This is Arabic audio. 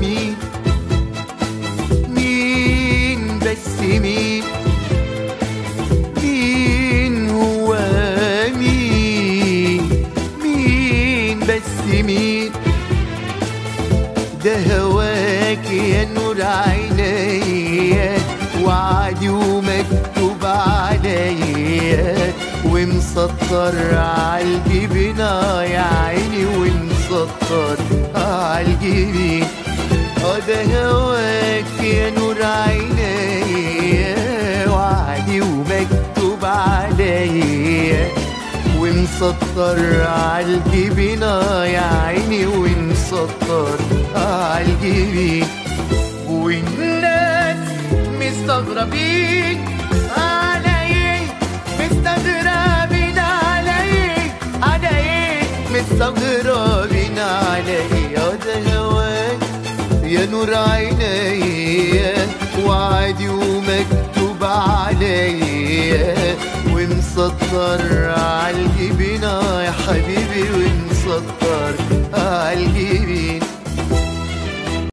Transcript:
مين مين بس مين مين هو مين؟ مين بس مين ده هواك يا نور عينيا وعدي ومكتوب عليا ومسطر عالجبين يا عيني ومسطر عالجبين ده هواك يا نور عينيا وعدي ومكتوب عليا ومسطر عالجبين آه يا عيني ومسطر عالجبين والناس مستغربين علي مستغربين علي علي مستغربين علي يا ده يا نور عيني وعدي ومكتوب عليا ومسطر عالجبينة يا حبيبي ومسطر عالجبينة